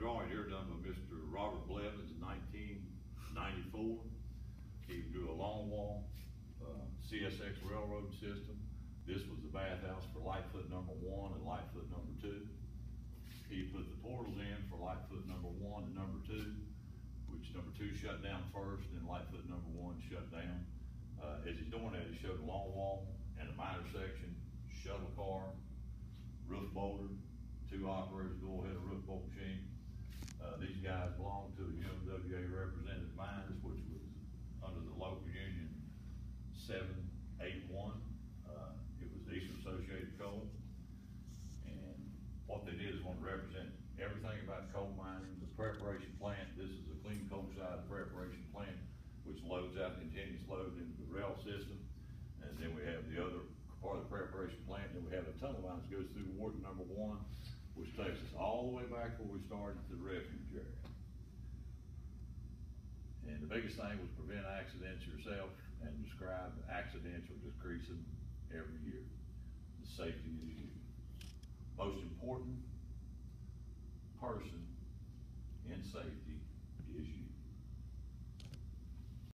drawing here done by Mr. Robert Blevins in nineteen ninety-four. He drew a long wall, uh, CSX railroad system. This was the bathhouse for Lightfoot number one and Lightfoot number two. He put the portals in for Lightfoot number one and number two, which number two shut down first, and Lightfoot number one shut down. Uh, as he's doing that, he showed a long wall and a miner section, shuttle car, roof bolter, two operators go ahead, a roof bolt seven, eight, one. Uh, it was Eastern Associated Coal. And what they did is want to represent everything about coal mining, the preparation plant, this is a clean coal side preparation plant, which loads out continuous load into the rail system. And then we have the other part of the preparation plant, then we have a tunnel line that goes through Ward number one, which takes us all the way back where we started to the refuge area. And the biggest thing was prevent accidents yourself and describe accidents are decreasing every year. The safety is huge. Most important person in safety